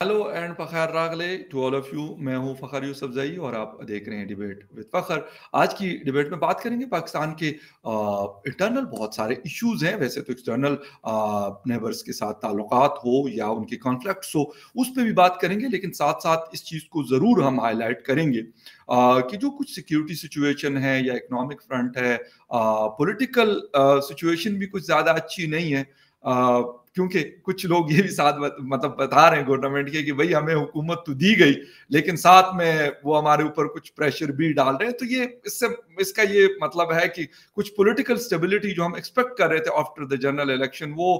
Hello and Fakhar रागले to all of you मैं हूँ फ़खर यूसुफ जई और आप देख रहे हैं डिबेट विद फ़खर आज की डिबेट में बात करेंगे पाकिस्तान के इंटरनल बहुत सारे इश्यूज़ हैं। वैसे तो एक्सटर्नल नेबर्स के साथ ताल्लुकात हो या उनके कॉन्फ्लिक्ट्स हो उस पर भी बात करेंगे। लेकिन साथ साथ इस चीज़ को ज़रूर हम हाईलाइट करेंगे। आ, कि जो कुछ सिक्योरिटी सिचुएशन है या इकोनॉमिक फ्रंट है पोलिटिकल सिचुएशन भी कुछ ज़्यादा अच्छी नहीं है। क्योंकि कुछ लोग ये भी साथ मतलब बता रहे हैं गवर्नमेंट के कि भाई हमें हुकूमत तो दी गई, लेकिन साथ में वो हमारे ऊपर कुछ प्रेशर भी डाल रहे हैं। तो ये, इससे, इसका ये मतलब है कि कुछ पॉलिटिकल स्टेबिलिटी जो हम एक्सपेक्ट कर रहे थे आफ्टर द जनरल इलेक्शन वो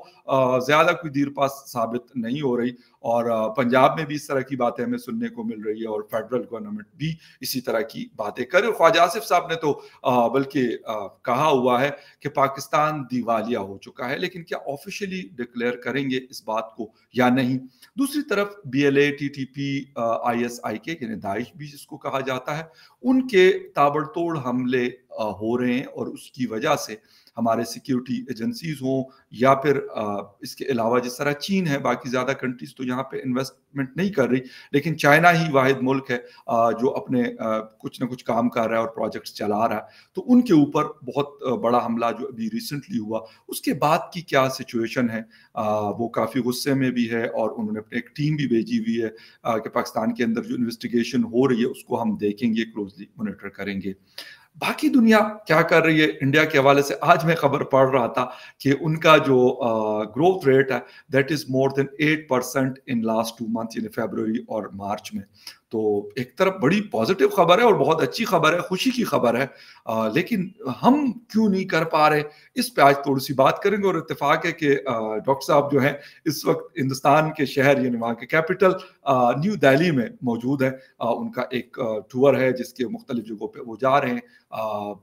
ज़्यादा कोई देर पास साबित नहीं हो रही। और पंजाब में भी इस तरह की बातें हमें सुनने को मिल रही है और फेडरल गवर्नमेंट भी इसी तरह की बातें करे ख्वाजा आसिफ साहब ने तो बल्कि कहा हुआ है कि पाकिस्तान दिवालिया हो चुका है, लेकिन क्या ऑफिशियली डिक्लेयर करेंगे इस बात को या नहीं। दूसरी तरफ़ B L A T T P I S I K यानी दाइश भी जिसको कहा जाता है, उनके ताबड़तोड़ हमले हो रहे हैं और उसकी वजह से हमारे सिक्योरिटी एजेंसीज हों या फिर इसके अलावा जिस तरह चीन है, बाकी ज़्यादा कंट्रीज़ तो यहाँ पे इन्वेस्टमेंट नहीं कर रही, लेकिन चाइना ही वाहिद मुल्क है जो अपने कुछ ना कुछ काम कर रहा है और प्रोजेक्ट्स चला रहा है। तो उनके ऊपर बहुत बड़ा हमला जो अभी रिसेंटली हुआ, उसके बाद की क्या सिचुएशन है वो काफ़ी गुस्से में भी है और उन्होंने अपने एक टीम भी भेजी हुई है कि पाकिस्तान के अंदर जो इन्वेस्टिगेशन हो रही है, उसको हम देखेंगे क्लोजली मोनिटर करेंगे। बाकी दुनिया क्या कर रही है? इंडिया के हवाले से आज मैं खबर पढ़ रहा था कि उनका जो ग्रोथ रेट है that is more than eight percent in last two month यानी फेबर और मार्च में। तो एक तरफ़ बड़ी पॉजिटिव खबर है और बहुत अच्छी खबर है खुशी की खबर है आ, लेकिन हम क्यों नहीं कर पा रहे? इस पे आज थोड़ी सी बात करेंगे और इतफाक है कि डॉक्टर साहब जो हैं इस वक्त हिंदुस्तान के शहर यानी वहाँ के कैपिटल न्यू दिल्ली में मौजूद है। उनका एक टूर है जिसके मुख्तलिफ़ जगहों पर वो जा रहे हैं।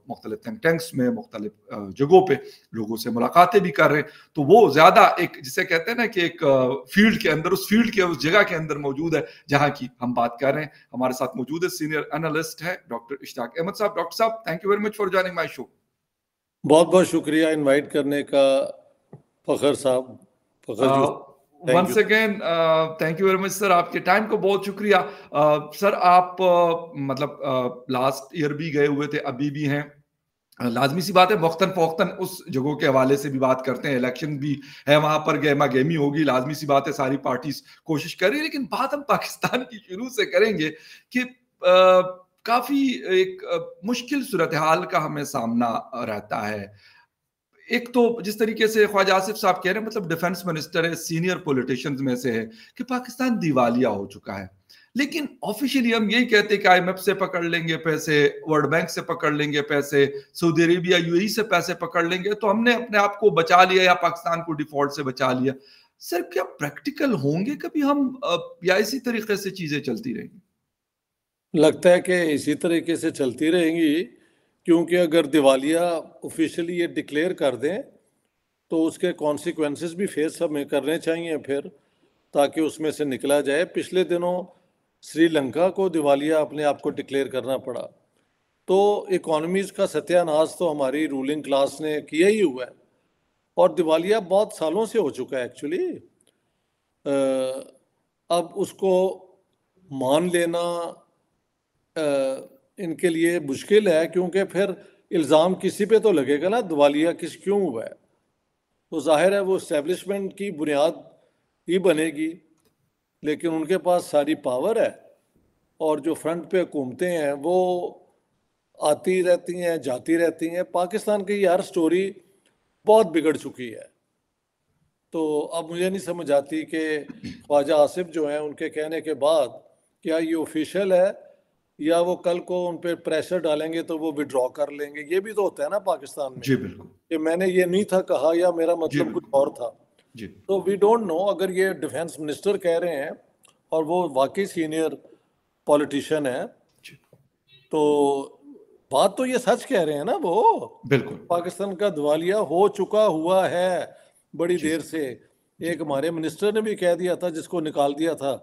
मुख्तलिफ़ थिंक टैंक्स में मुख्तलिफ़ जगहों पर लोगों से मुलाकातें भी कर रहे हैं। तो वो ज़्यादा एक जिसे कहते हैं ना कि एक फ़ील्ड के अंदर उस फ़ील्ड के उस जगह के अंदर मौजूद है जहाँ की हम बात कर रहे हैं। हमारे साथ मौजूद है सीनियर एनालिस्ट है डॉक्टर इश्ताक अहमद साहब। डॉक्टर साहब thank you very much for joining my show बहुत बहुत शुक्रिया इनवाइट करने का फखर साहब। Fakhar once again thank you very much sir आपके टाइम को बहुत शुक्रिया। सर uh, आप uh, मतलब लास्ट uh, ईयर भी गए हुए थे अभी भी हैं। लाजमी सी बात है वक्तन फोख्तन उस जगहों के हवाले से भी बात करते हैं। इलेक्शन भी है वहाँ पर गेमा गेमी होगी लाजमी सी बात है सारी पार्टीज़ कोशिश कर। रही है लेकिन बात हम पाकिस्तान की शुरू से करेंगे कि आ, काफ़ी एक आ, मुश्किल सूरत हाल का हमें सामना रहता है। एक तो जिस तरीके से ख्वाजा आसिफ साहब कह रहे हैं मतलब डिफेंस मिनिस्टर है, सीनियर पॉलिटिशियंस में से है कि पाकिस्तान दिवालिया हो चुका है। लेकिन ऑफिशियली हम यही कहते कि आईएमएफ से पकड़ लेंगे पैसे, वर्ल्ड बैंक से पकड़ लेंगे पैसे, सऊदी अरेबिया, यूएई से पैसे पकड़ लेंगे तो हमने अपने आप को बचा लिया या पाकिस्तान को डिफ़ॉल्ट से बचा लिया। सर, क्या प्रैक्टिकल होंगे कभी हम या इसी तरीके से चीज़ें चलती रहेंगी? लगता है कि इसी तरीके से चलती रहेंगी। क्योंकि अगर दिवालिया ऑफिशियली ये डिक्लेयर कर दें तो उसके कॉन्सिक्वेंसेस भी फेस हमें करने चाहिए फिर ताकि उसमें से निकला जाए। पिछले दिनों श्रीलंका को दिवालिया अपने आप को डिक्लेयर करना पड़ा। तो इकोनॉमीज का सत्यानाश तो हमारी रूलिंग क्लास ने किया ही हुआ है। और दिवालिया बहुत सालों से हो चुका है एक्चुअली अब उसको मान लेना आ, इनके लिए मुश्किल है, क्योंकि फिर इल्ज़ाम किसी पे तो लगेगा ना, दिवालिया किस क्यों हुआ है? तो ज़ाहिर है वो इस्टेब्लिशमेंट की बुनियाद ही बनेगी, लेकिन उनके पास सारी पावर है और जो फ्रंट पे घूमते हैं, वो आती रहती हैं, जाती रहती हैं। पाकिस्तान की यार स्टोरी बहुत बिगड़ चुकी है। तो अब मुझे नहीं समझ आती कि ख्वाजा आसिफ जो हैं, उनके कहने के बाद क्या ये ऑफिशियल है या वो कल को उन पर प्रेशर डालेंगे तो वो विड्रॉ कर लेंगे। ये भी तो होता है ना पाकिस्तान में जी बिल्कुल। कि मैंने ये नहीं था कहा या मेरा मतलब कुछ और था। जी। तो वी डोंट नो अगर ये डिफेंस मिनिस्टर कह रहे हैं और वो वाकई सीनियर पॉलिटिशियन है तो बात तो ये सच कह रहे हैं ना वो। बिल्कुल। पाकिस्तान का दिवालिया हो चुका हुआ है बड़ी देर से। एक हमारे मिनिस्टर ने भी कह दिया था जिसको निकाल दिया था।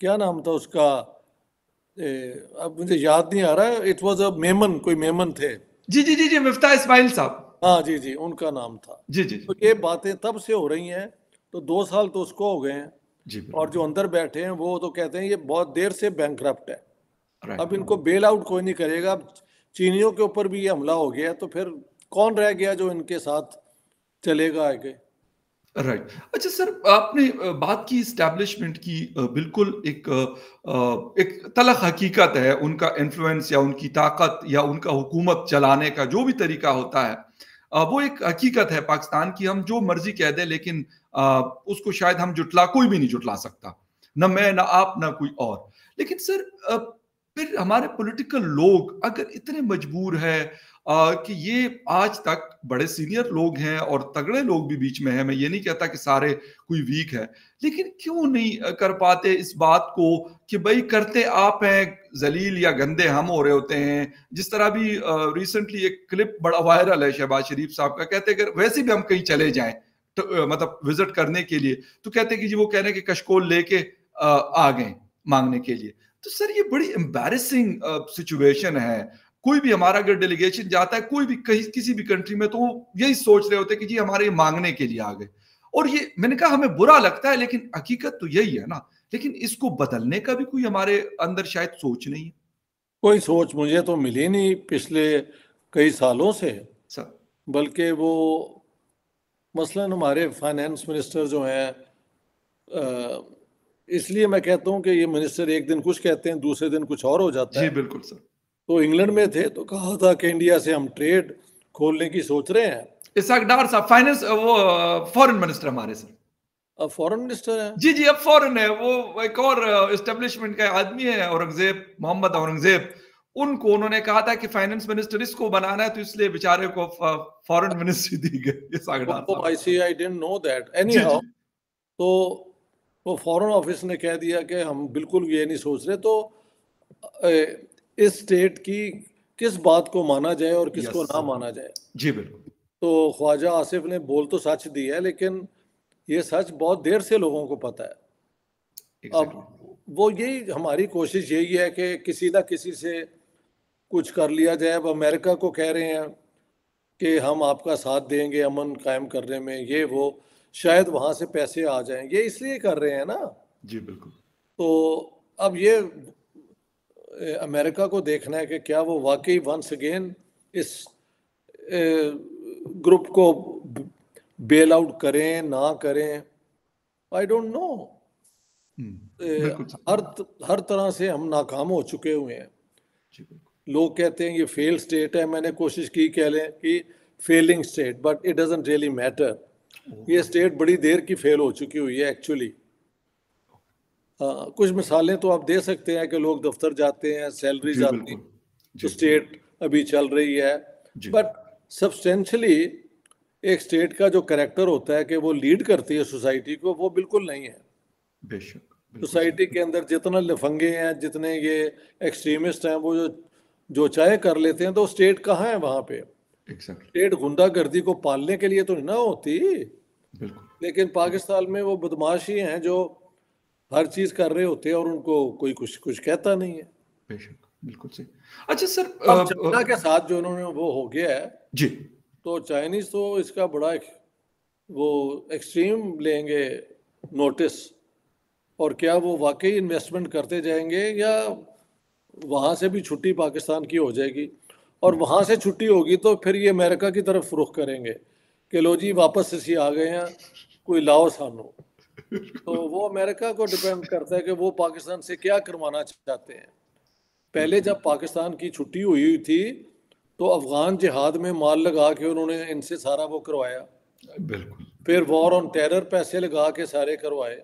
क्या नाम था उसका? अब मुझे याद नहीं आ रहा इट वाज अ मेमन कोई मेमन थे। जी जी जी जी मिफ्ता इस्माइल साहब। हाँ जी जी उनका नाम था। जी जी तो ये बातें तब से हो रही हैं तो दो साल तो उसको हो गए हैं। जी और जो अंदर बैठे हैं वो तो कहते हैं ये बहुत देर से बैंक है। अब इनको बेल आउट कोई नहीं करेगा। अब चीनियों के ऊपर भी ये हमला हो गया तो फिर कौन रह गया जो इनके साथ चलेगा आगे? राइट. अच्छा सर, आपने बात की स्टैब्लिशमेंट की बिल्कुल एक एक तलख हकीकत है, उनका इन्फ्लुएंस या उनकी ताकत या उनका हुकूमत चलाने का जो भी तरीका होता है वो एक हकीकत है पाकिस्तान की, हम जो मर्ज़ी कह दें, लेकिन उसको शायद हम जुटला, कोई भी नहीं जुटला सकता, न मैं, ना आप, ना कोई और लेकिन सर फिर हमारे पॉलिटिकल लोग अगर इतने मजबूर है कि ये आज तक बड़े सीनियर लोग हैं और तगड़े लोग भी बीच में हैं। मैं ये नहीं कहता कि सारे कोई वीक है, लेकिन क्यों नहीं कर पाते इस बात को कि भाई करते आप हैं, जलील या गंदे हम हो रहे होते हैं। जिस तरह भी रिसेंटली एक क्लिप बड़ा वायरल है शहबाज शरीफ साहब का, कहते हैं वैसे भी हम कहीं चले जाएँ तो मतलब विज़िट करने के लिए तो कहते कि जी वो कह रहे हैं कि कशकोल लेके आ गए मांगने के लिए। तो सर ये बड़ी एम्बेरसिंग सिचुएशन है। कोई भी हमारा अगर डेलीगेशन जाता है कोई भी कहीं किसी भी कंट्री में तो यही सोच रहे होते कि जी हमारे ये मांगने के लिए आ गए। और ये मैंने कहा हमें बुरा लगता है लेकिन हकीकत तो यही है ना। लेकिन इसको बदलने का भी कोई हमारे अंदर शायद सोच नहीं है। कोई सोच मुझे तो मिली नहीं पिछले कई सालों से। बल्कि वो मसलन हमारे फाइनेंस मिनिस्टर जो हैं इसलिए मैं कहता हूँ कि ये मिनिस्टर एक दिन कुछ कहते हैं दूसरे दिन कुछ और हो जाता है। बिल्कुल सर। तो इंग्लैंड में थे तो कहा था कि इंडिया से हम ट्रेड खोलने की सोच रहे हैं। इसाक डार साहब फाइनेंस वो फॉरेन मिनिस्टर हमारे सर अब फॉरेन मिनिस्टर है? जी जी अब फॉरेन है वो एक और एस्टेब्लिशमेंट का आदमी है औरंगज़ेब मोहम्मद औरंगज़ेब। उनको उन्होंने कहा था कि फाइनेंस मिनिस्टर इसको बनाना है तो इसलिए बेचारे को फॉरेन मिनिस्ट्री दी गई Ishaq Dar I see I didn't know that anyhow तो वो फॉरेन ऑफ़िस ने कह दिया कि हम बिल्कुल ये नहीं सोच रहे तो इस स्टेट की किस बात को माना जाए और किसको yes, ना माना जाए। जी बिल्कुल। तो ख्वाजा आसिफ ने बोल तो सच दी है लेकिन ये सच बहुत देर से लोगों को पता है। exactly. अब वो यही हमारी कोशिश यही है कि किसी ना किसी से कुछ कर लिया जाए। अब अमेरिका को कह रहे हैं कि हम आपका साथ देंगे अमन कायम करने में ये वो शायद वहाँ से पैसे आ जाएँ। ये इसलिए कर रहे हैं ना। जी बिल्कुल। तो अब ये अमेरिका को देखना है कि क्या वो वाकई वंस अगेन इस ग्रुप को बेल आउट करें ना करें? आई डोंट नो हर हर तरह से हम नाकाम हो चुके हुए हैं। लोग कहते हैं ये फेल स्टेट है मैंने कोशिश की कह लें कि failing state but it doesn't really matter ये स्टेट बड़ी देर की फेल हो चुकी हुई है एक्चुअली कुछ मिसालें तो आप दे सकते हैं कि लोग दफ्तर जाते हैं सैलरी जाती तो स्टेट अभी चल रही है। बट सब्सटेंशली एक स्टेट का जो करेक्टर होता है कि वो लीड करती है सोसाइटी को वो बिल्कुल नहीं है। बेशक सोसाइटी के अंदर जितना लफंगे हैं जितने ये एक्सट्रीमिस्ट हैं वो जो जो चाहे कर लेते हैं तो स्टेट कहाँ है वहाँ पे? Exactly. स्टेट गुंडागर्दी को पालने के लिए तो ना होती। लेकिन पाकिस्तान में वो बदमाशी हैं जो हर चीज़ कर रहे होते हैं और उनको कोई कुछ कुछ कहता नहीं है। बेशक बिल्कुल सही। अच्छा सर चाइना के साथ जो उन्होंने वो हो गया है जी। तो चाइनीज़ तो इसका बड़ा एक, वो एक्सट्रीम लेंगे नोटिस। और क्या वो वाकई इन्वेस्टमेंट करते जाएँगे या वहाँ से भी छुट्टी पाकिस्तान की हो जाएगी? और वहाँ से छुट्टी होगी तो फिर ये अमेरिका की तरफ़ रुख करेंगे कि लो जी वापस इसी आ गए हैं कोई लाओ सानो। तो वो अमेरिका को डिपेंड करता है कि वो पाकिस्तान से क्या करवाना चाहते हैं। पहले जब पाकिस्तान की छुट्टी हुई हुई थी तो अफगान जिहाद में माल लगा के उन्होंने इनसे सारा वो करवाया। बिल्कुल। फिर वॉर ऑन टेरर पैसे लगा के सारे करवाए।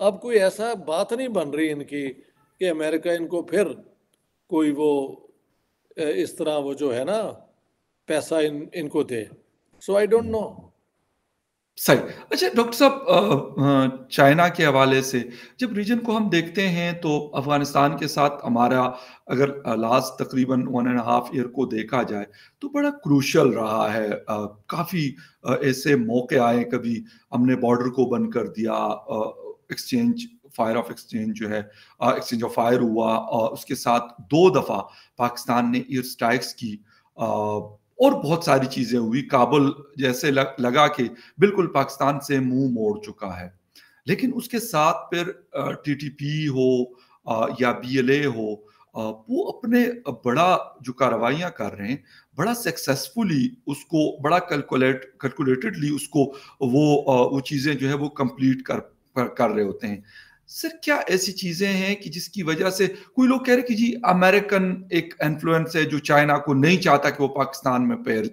अब कोई ऐसा बात नहीं बन रही इनकी कि अमेरिका इनको फिर कोई वो इस तरह वो जो है ना पैसा इन इनको दे। सो आई डोंट नो सही। अच्छा डॉक्टर साहब चाइना के हवाले से जब रीजन को हम देखते हैं तो अफ़गानिस्तान के साथ हमारा अगर लास्ट तकरीबन वन एंड हाफ़ ईयर को देखा जाए तो बड़ा क्रूशल रहा है। काफ़ी ऐसे मौके आए, कभी हमने बॉर्डर को बंद कर दिया एक्सचेंज, फायर ऑफ़ एक्सचेंज जो है एक्सचेंज ऑफ़ फायर हुआ और उसके साथ दो दफ़ा पाकिस्तान ने एयर स्ट्राइक्स की और बहुत सारी चीज़ें हुई। काबुल जैसे लग, के बिल्कुल पाकिस्तान से मुँह मोड़ चुका है। लेकिन उसके साथ फिर टीटीपी हो या बीएलए हो वो अपने बड़ा जो कार्रवाइयाँ कर रहे हैं बड़ा सक्सेसफुली उसको बड़ा कैलकुलेट कैलकुलेटेडली उसको वो वो चीज़ें जो है वो कंप्लीट कर कर रहे होते हैं। सर क्या ऐसी चीज़ें हैं कि जिसकी वजह से कोई लोग कह रहे कि जी अमेरिकन एक इन्फ्लुएंस है जो चाइना को नहीं चाहता कि वो पाकिस्तान में पैर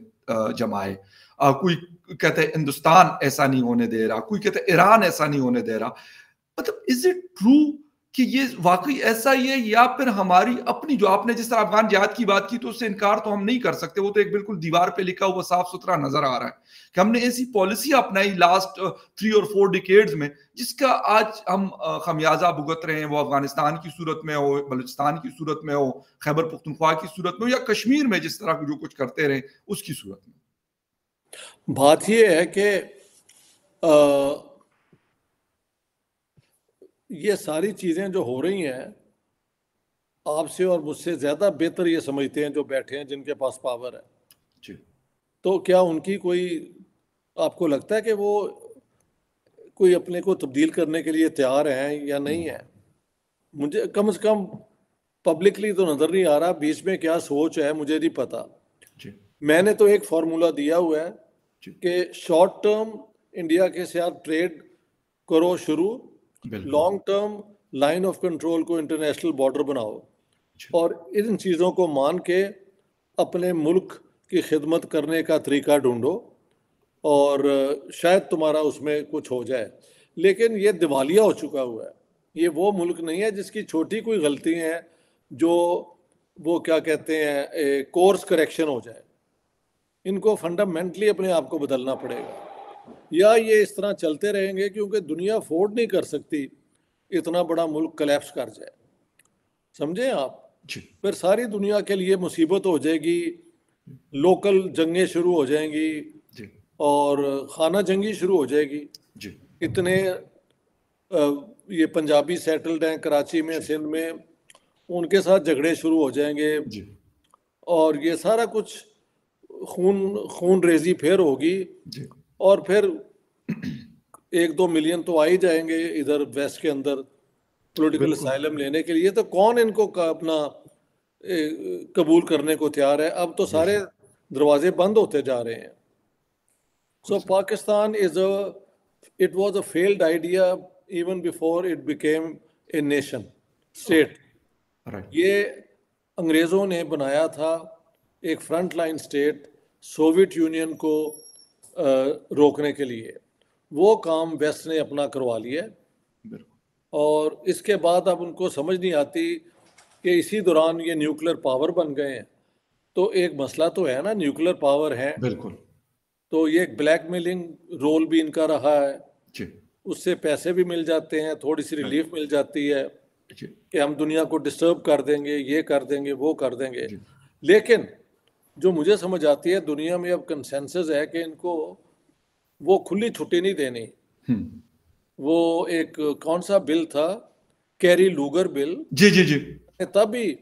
जमाए। कोई कहते हैं हिंदुस्तान ऐसा नहीं होने दे रहा, कोई कहते ईरान ऐसा नहीं होने दे रहा। मतलब इज़ इट ट्रू कि ये वाकई ऐसा ही है, या फिर हमारी अपनी जो आपने जिस तरह अफगान जिहाद की बात की तो उससे इनकार तो हम नहीं कर सकते। वो तो एक बिल्कुल दीवार पे लिखा हुआ साफ़ सुथरा नज़र आ रहा है कि हमने ऐसी पॉलिसी अपनाई लास्ट थ्री और फोर डिकेड्स में, जिसका आज हम खमियाजा भुगत रहे हैं, वो अफ़गानिस्तान की सूरत में हो, बलूचिस्तान की सूरत में हो, खैबर पुख्तनख्वा की सूरत में हो, या कश्मीर में जिस तरह जो कुछ करते रहे, उसकी सूरत में। बात यह है कि ये सारी चीज़ें जो हो रही हैं आपसे और मुझसे ज़्यादा बेहतर ये समझते हैं जो बैठे हैं जिनके पास पावर है। जी। तो क्या उनकी कोई आपको लगता है कि वो कोई अपने को तब्दील करने के लिए तैयार हैं या नहीं है? मुझे कम से कम पब्लिकली तो नज़र नहीं आ रहा बीच में क्या सोच है मुझे नहीं पता। जी। मैंने तो एक फार्मूला दिया हुआ है कि शॉर्ट टर्म इंडिया के साथ ट्रेड करो शुरू long term line of control को इंटरनेशनल बॉर्डर बनाओ। और इन चीज़ों को मान के अपने मुल्क की खिदमत करने का तरीका ढूंढो और शायद तुम्हारा उसमें कुछ हो जाए। लेकिन ये दिवालिया हो चुका हुआ है। ये वो मुल्क नहीं है जिसकी छोटी कोई गलती है जो वो क्या कहते हैं कोर्स करेक्शन हो जाए। इनको फंडामेंटली अपने आप को बदलना पड़ेगा। या ये इस तरह चलते रहेंगे क्योंकि दुनिया अफोर्ड नहीं कर सकती इतना बड़ा मुल्क कलेप्स कर जाए। समझे आप? फिर सारी दुनिया के लिए मुसीबत हो जाएगी लोकल जंगें शुरू हो जाएँगी और खाना जंगी शुरू हो जाएगी। इतने ये पंजाबी सेटल्ड हैं कराची में सिंध में उनके साथ झगड़े शुरू हो जाएँगे और ये सारा कुछ खून खून रेजी फिर होगी। और फिर एक दो मिलियन तो आ ही जाएँगे इधर वेस्ट के अंदर पोलिटिकल साइलम लेने के लिए। तो कौन इनको अपना कबूल करने को तैयार है? अब तो सारे दरवाजे बंद होते जा रहे हैं। So Pakistan is a it was a failed idea even before it became a nation state ये अंग्रेज़ों ने बनाया था एक front line state Soviet Union को रोकने के लिए। वो काम वेस्ट ने अपना करवा लिया। और इसके बाद अब उनको समझ नहीं आती कि इसी दौरान ये न्यूक्लियर पावर बन गए हैं। तो एक मसला तो है ना न्यूक्लियर पावर है। बिल्कुल। तो ये एक ब्लैकमेलिंग रोल भी इनका रहा है। जी। उससे पैसे भी मिल जाते हैं थोड़ी सी रिलीफ मिल जाती है कि हम दुनिया को डिस्टर्ब कर देंगे ये कर देंगे वो कर देंगे। लेकिन जो मुझे समझ आती है दुनिया में अब कंसेंसस है कि इनको वो खुली छुट्टी नहीं देनी। हम्म। वो एक कौन सा बिल था? Kerry Lugar bill. जी जी जी। तब ही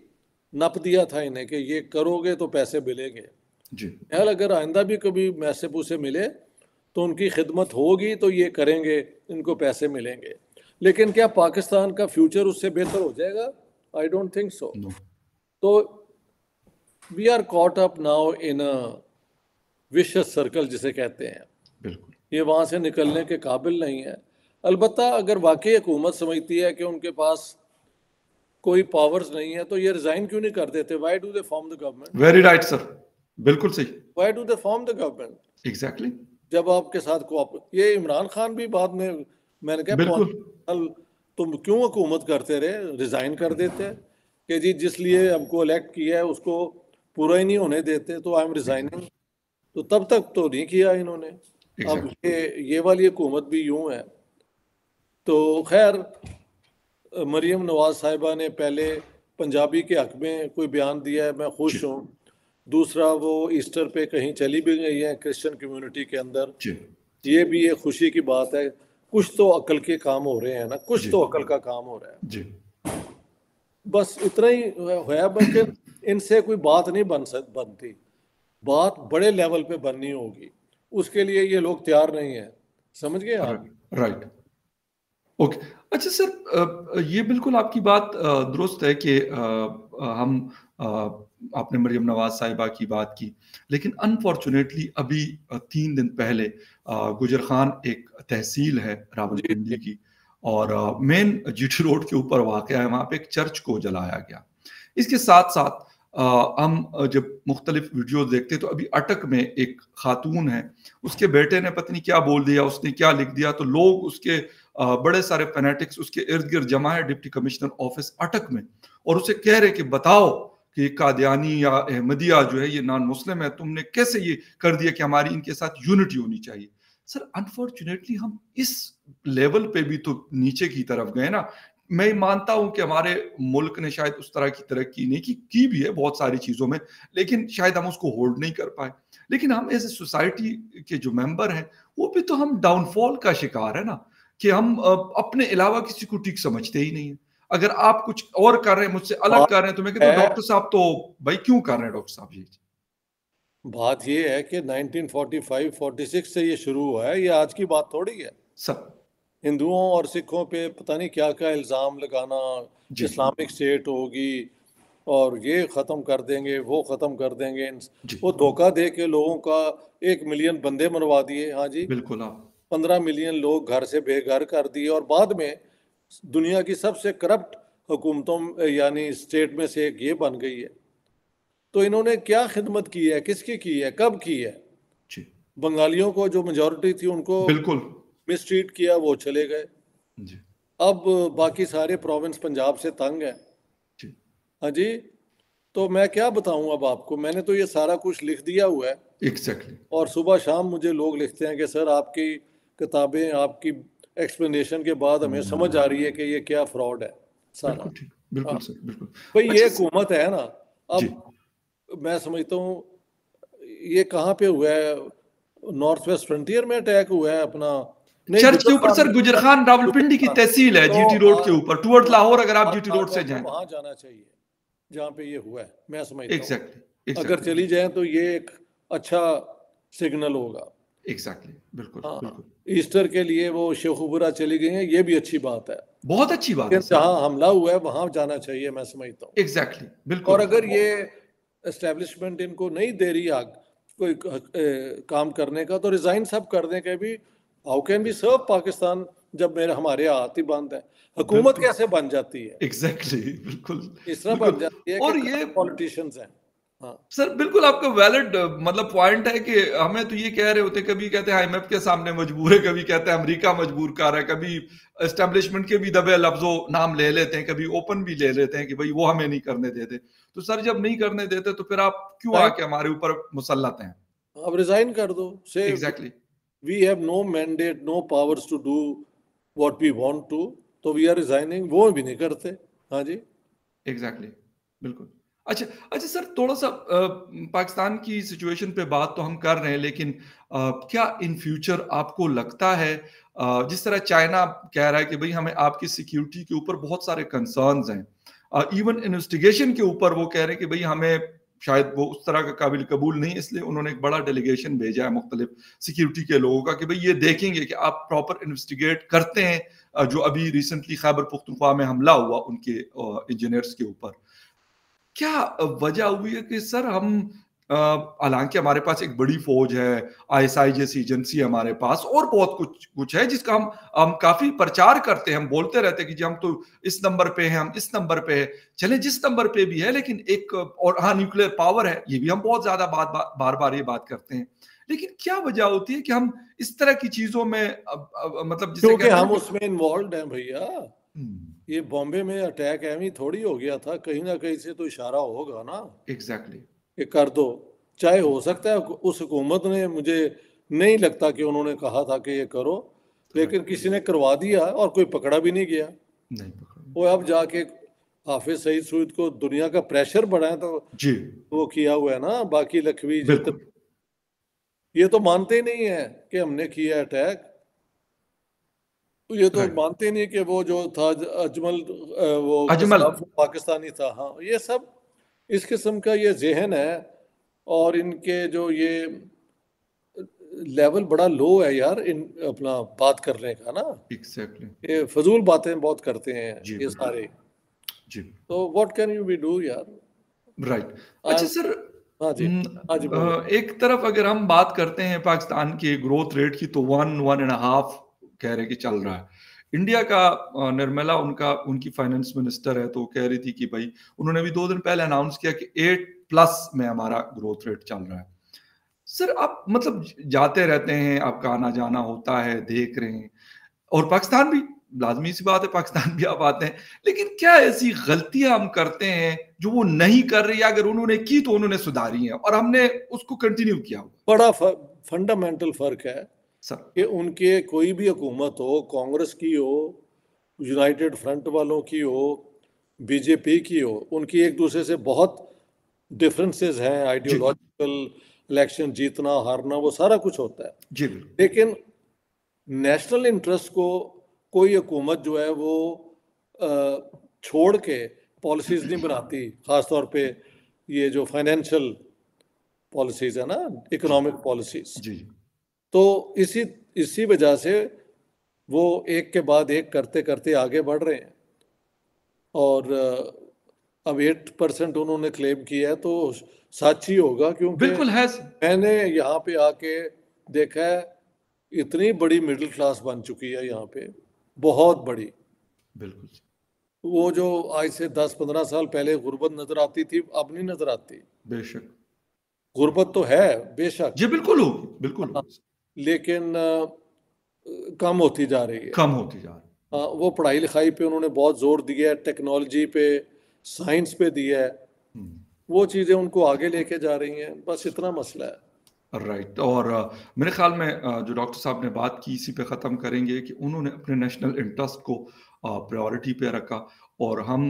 नप दिया था इन्हें कि ये करोगे तो पैसे मिलेंगे। जी। अगर आइंदा भी कभी मैसे पूसे मिले तो उनकी खिदमत होगी तो ये करेंगे इनको पैसे मिलेंगे। लेकिन क्या पाकिस्तान का फ्यूचर उससे बेहतर हो जाएगा? आई डोंट थिंक सो तो we are caught up now in a vicious circle जिसे कहते हैं। बिल्कुल। ये वहाँ से निकलने के काबिल नहीं है। अलबत् अगर वाकई हुकूमत समझती है कि उनके पास कोई पावर्स नहीं है तो ये रिजाइन क्यों नहीं कर देते? Why do they form the government very right sir बिल्कुल सही। Why do they form the government exactly जब आपके साथ को ये इमरान खान भी बाद में मैंने कहा तुम क्यों हुकूमत करते रहे? रिजाइन कर देते। कि जी जिस लिए हमको इलेक्ट किया है उसको पूरा ही नहीं होने देते तो आई एम रिजाइनिंग तो तब तक तो नहीं किया इन्होंने। अब ये ये वाली हुकूमत भी यूँ है। तो खैर मरियम नवाज़ साहिबा ने पहले पंजाबी के हक में कोई बयान दिया है मैं खुश हूँ। दूसरा वो ईस्टर पे कहीं चली भी गई है क्रिश्चियन कम्युनिटी के अंदर। ये भी एक खुशी की बात है। कुछ तो अकल के काम हो रहे हैं ना कुछ तो अकल का काम हो रहा है। जी। बस इतना ही है बल्कि इनसे कोई बात नहीं बन सक बनती। बात बड़े लेवल पे बननी होगी। उसके लिए ये लोग तैयार नहीं है। समझ गए आप? राइट ओके अच्छा सर ये बिल्कुल आपकी बात दुरुस्त है कि हम आपने मरियम नवाज़ साहिबा की बात की। लेकिन अनफॉर्चुनेटली अभी तीन दिन पहले गुजर खान एक तहसील है रावलपिंडी की। और मेन जीटी रोड के ऊपर वाक़ है, वहाँ पे एक चर्च को जलाया गया। इसके साथ साथ हम जब मुख्तलिफ़ वीडियो देखते तो अभी अटक में एक खातून है। उसके बेटे ने पत्नी क्या बोल दिया, उसने क्या लिख दिया तो लोग उसके बड़े सारे फैनेटिक्स उसके इर्द गिर्द जमा है डिप्टी कमिश्नर ऑफ़िस अटक में। और उसे कह रहे कि, बताओ कि कादियानी या अहमदिया जो है, ये नॉन मुस्लिम है, तुमने कैसे ये कर दिया कि हमारी इनके साथ यूनिटी होनी चाहिए? सर अनफॉर्चुनेटली हम इस लेवल पे भी तो नीचे की तरफ़ गए ना। मैं मानता हूँ कि हमारे मुल्क ने शायद उस तरह की तरक्की नहीं की की भी है बहुत सारी चीज़ों में लेकिन शायद हम उसको होल्ड नहीं कर पाए। लेकिन हम एज ए सोसाइटी के जो मेंबर हैं वो भी तो हम डाउनफॉल का शिकार है ना कि हम अपने अलावा किसी को ठीक समझते ही नहीं है। अगर आप कुछ और कर रहे हैं मुझसे अलग कर रहे हैं तो मैं कहता हूँ। डॉक्टर साहब तो भाई क्यों कर रहे हैं डॉक्टर साहब जी? बात ये है कि 1945 46 से ये शुरू हुआ है ये आज की बात थोड़ी है। सब। हिंदुओं और सिखों पे पता नहीं क्या क्या इल्ज़ाम लगाना इस्लामिक स्टेट होगी और ये ख़त्म कर देंगे वो ख़त्म कर देंगे। वो धोखा दे के लोगों का एक मिलियन बंदे मनवा दिए हाँ जी। बिल्कुल हाँ। पंद्रह मिलियन लोग घर से बेघर कर दिए और बाद में दुनिया की सबसे करप्ट हुकूमतों यानी स्टेट में से एक ये बन गई है। तो इन्होंने क्या खिदमत की है? किसकी की है? कब की है? बंगालियों को जो मेजोरिटी थी उनको बिल्कुल। मिसट्रीट किया वो चले गए। अब बाकी सारे प्रोविंस पंजाब से तंग है। हाँ जी? तो मैं क्या बताऊँ अब आपको? मैंने तो ये सारा कुछ लिख दिया हुआ है। Exactly. और सुबह शाम मुझे लोग लिखते हैं कि सर आपकी किताबें आपकी एक्सप्लेनेशन के बाद हमें समझ आ रही है कि ये क्या फ्रॉड है? सारा। बिल्कुल सर बिल्कुल। भाई ये अच्छा, हुकूमत है ना। अब मैं समझता हूँ ये कहाँ पे हुआ है? नॉर्थ वेस्ट फ्रंटियर में अटैक हुआ है अपना। चर्च के ऊपर सर गुजर खान रावलपिंडी की तहसील है जीटी रोड के ऊपर। टुवर्ड लाहौर अगर आप जीटी रोड से जाएँ। वहाँ जाना चाहिए जहाँ पे ये हुआ है मैं समझता exactly, अगर चली जाए तो ये एक अच्छा सिग्नल होगा। एग्जैक्टली बिल्कुल हाँ, बिल्कुल। ईस्टर के लिए वो शेखुपुरा चली गई है ये भी अच्छी बात है। बहुत अच्छी बात है जहाँ हमला हुआ है वहाँ जाना चाहिए मैं समझता हूँ। एग्जैक्टली बिल्कुल। और अगर ये एस्टेब्लिशमेंट इनको नहीं दे रही आग कोई काम करने का तो रिजाइन सब करने के भी how can be serve Pakistan जब मेरे हमारे हाथ ही बंद है? हुकूमत कैसे बन जाती है? एग्जैक्टली exactly, बिल्कुल। इस तरह बन जाती है और ये पॉलिटिशियंस हैं। हाँ। सर बिल्कुल आपका वैलिड मतलब पॉइंट है कि हमें तो ये कह रहे होते कभी कहते हैं आईएमएफ के सामने मजबूर है कभी कहते हैं अमेरिका मजबूर कर रहा है कभी एस्टेब्लिशमेंट के भी दबे लफ्जों नाम ले लेते हैं कभी ओपन भी ले लेते हैं कि भाई वो हमें नहीं करने देते। तो सर जब नहीं करने देते तो फिर आप क्यों आके हमारे ऊपर मुसलत हैं? अब रिजाइन कर दो से exactly we have no mandate no powers to do what we want to तो वी आर रिजाइनिंग वो भी नहीं करते। हाँ जी? Exactly exactly. बिल्कुल। अच्छा अच्छा सर थोड़ा सा पाकिस्तान की सिचुएशन पे बात तो हम कर रहे हैं लेकिन आ, क्या इन फ्यूचर आपको लगता है आ, जिस तरह चाइना कह रहा है कि भाई हमें आपकी सिक्योरिटी के ऊपर बहुत सारे कंसर्न्स हैं इवन इन्वेस्टिगेशन के ऊपर वो कह रहे कि भाई हमें शायद वो उस तरह का काबिल कबूल नहीं, इसलिए उन्होंने एक बड़ा डेलीगेशन भेजा है मुख्तलिफ़ सिक्योरिटी के लोगों का कि भाई ये देखेंगे कि आप प्रॉपर इन्वेस्टिगेट करते हैं जो अभी रिसेंटली खैबर पुख्तनख्वा में हमला हुआ उनके इंजीनियर्स के ऊपर। क्या वजह हुई है कि सर हम हालाँकि हमारे पास एक बड़ी फौज है आईएसआई जैसी एजेंसी है हमारे पास और बहुत कुछ कुछ है जिसका हम हम काफ़ी प्रचार करते हैं हम बोलते रहते हैं कि जी हम तो इस नंबर पे हैं हम इस नंबर पे है चले जिस नंबर पे भी है लेकिन एक और हाँ न्यूक्लियर पावर है ये भी हम बहुत ज़्यादा बात बा, बार बार ये बात करते हैं लेकिन क्या वजह होती है कि हम इस तरह की चीज़ों में अब, अब, मतलब जिसे हम उसमें इन्वॉल्व हैं भैया हम्म। ये बॉम्बे में अटैक एवं थोड़ी हो गया था कहीं ना कहीं से तो इशारा होगा ना एग्जैक्टली exactly. ये कर दो। चाहे हो सकता है उस हुकूमत ने मुझे नहीं लगता कि उन्होंने कहा था कि ये करो लेकिन किसी ने करवा दिया और कोई पकड़ा भी नहीं गया। नहीं वो अब जाके हाफिज सईद सूद को दुनिया का प्रेशर बढ़ा है तो जी। वो किया हुआ है ना बाकी लखवी ये तो मानते ही नहीं है कि हमने किया अटैक। तो ये तो मानते नहीं कि वो जो था अजमल वो अजमल। पाकिस्तानी था। हाँ ये सब इस किस्म का ये जहन है और इनके जो ये लेवल बड़ा लो है यार इन अपना बात करने का ना? एग्जैक्टली ये फजूल बातें बहुत करते हैं ये सारे। जी। तो what can you be do यार? राइट अच्छा सर हाँ जी। हाँ जी एक तरफ़ अगर हम बात करते हैं पाकिस्तान के ग्रोथ रेट की तो वन वन एंड हाफ़ कह रहे कि चल रहा है। इंडिया का निर्मला उनका, उनकी फाइनेंस मिनिस्टर है तो कह रही थी कि भाई, उन्होंने भी दो दिन पहले अनाउंस किया कि एट प्लस में हमारा ग्रोथ रेट चल रहा है। सर आप मतलब जाते रहते हैं, आपका आना जाना होता है, देख रहे हैं। और पाकिस्तान भी, लाजमी सी बात है, पाकिस्तान भी आप आते हैं। लेकिन क्या ऐसी गलतियाँ हम करते हैं, जो वो नहीं कर रही, अगर उन्होंने की तो उन्होंने सुधारी है, और हमने उसको कंटिन्यू किया बड़ा फंडामेंटल फ़र्क है। कि उनके कोई भी हुकूमत हो कांग्रेस की हो यूनाइटेड फ्रंट वालों की हो बीजेपी की हो उनकी एक दूसरे से बहुत डिफरेंसेस हैं आइडियोलॉजिकल इलेक्शन जीतना हारना वो सारा कुछ होता है। जी लेकिन नेशनल इंटरेस्ट को कोई हुकूमत जो है वो छोड़ के पॉलिसीज़ नहीं बनाती खास तौर पे ये जो फाइनेंशियल पॉलिसीज़ है ना इकोनॉमिक पॉलिसीज़ जी। तो इसी इसी वजह से वो एक के बाद एक करते करते आगे बढ़ रहे हैं। और अब एट परसेंट उन्होंने क्लेम किया है तो सच ही होगा क्योंकि बिल्कुल है मैंने यहाँ पे आके देखा है इतनी बड़ी मिडिल क्लास बन चुकी है यहाँ पे बहुत बड़ी। बिल्कुल वो जो आज से दस पंद्रह साल पहले गुर्बत नज़र आती थी अब नहीं नज़र आती। बेशक। गुर्बत तो है बेशक। जी बिल्कुल होगी बिल्कुल होगी। लेकिन कम होती जा रही है। कम होती जा रही हाँ, वो पढ़ाई लिखाई पे उन्होंने बहुत ज़ोर दिया है टेक्नोलॉजी पे साइंस पे दिया है। हम्म। वो चीज़ें उनको आगे लेके जा रही हैं बस इतना मसला है। राइट और मेरे ख्याल में जो डॉक्टर साहब ने बात की इसी पे ख़त्म करेंगे कि उन्होंने अपने नेशनल इंटरेस्ट को प्रायोरिटी पे रखा। और हम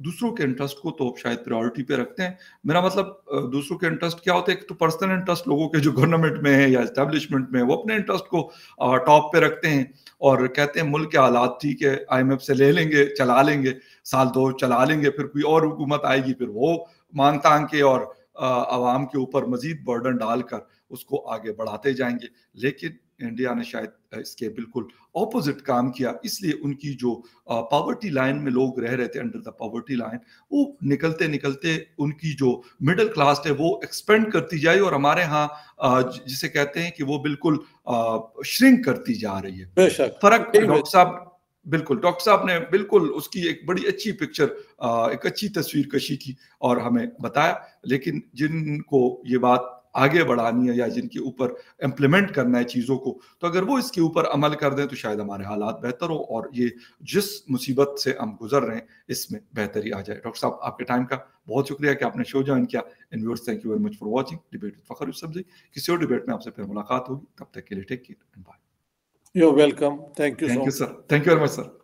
दूसरों के इंटरेस्ट को तो शायद प्रायोरिटी पे रखते हैं। मेरा मतलब दूसरों के इंटरेस्ट क्या होते हैं? तो पर्सनल इंटरेस्ट लोगों के जो गवर्नमेंट में है या एस्टेब्लिशमेंट में वो अपने इंटरेस्ट को टॉप पे रखते हैं और कहते हैं, मुल्क के हालात ठीक है आईएमएफ से ले लेंगे, चला लेंगे, साल दो चला लेंगे, फिर कोई और हुकूमत आएगी। फिर वो मांग तांग के और आवाम के ऊपर मजीद बर्डन डालकर उसको आगे बढ़ाते जाएँगे। लेकिन इंडिया ने शायद इसके बिल्कुल ऑपोजिट काम किया इसलिए उनकी जो पॉवर्टी लाइन में लोग रह रहे थे अंडर द पॉवर्टी लाइन वो निकलते निकलते उनकी जो मिडिल क्लास है वो एक्सपेंड करती जाए और हमारे यहाँ जिसे कहते हैं कि वो बिल्कुल श्रिंक करती जा रही है। फ़र्क डॉक्टर साहब बिल्कुल डॉक्टर साहब ने बिल्कुल उसकी एक बड़ी अच्छी पिक्चर एक अच्छी तस्वीर कशी की और हमें बताया लेकिन जिनको ये बात आगे बढ़ानी है या जिनके ऊपर इम्प्लीमेंट करना है चीज़ों को तो अगर वो इसके ऊपर अमल कर दें तो शायद हमारे हालात बेहतर हो और ये जिस मुसीबत से हम गुजर रहे हैं इसमें बेहतरी आ जाए। डॉक्टर साहब आपके टाइम का बहुत शुक्रिया कि आपने शो ज्वाइन किया। इन viewers thank you very much for watching debate with Fakhar Yusuf किसी और डिबेट में आपसे फिर मुलाकात होगी तब तक के लिए take care and bye you welcome thank you thank you sir thank you very much sir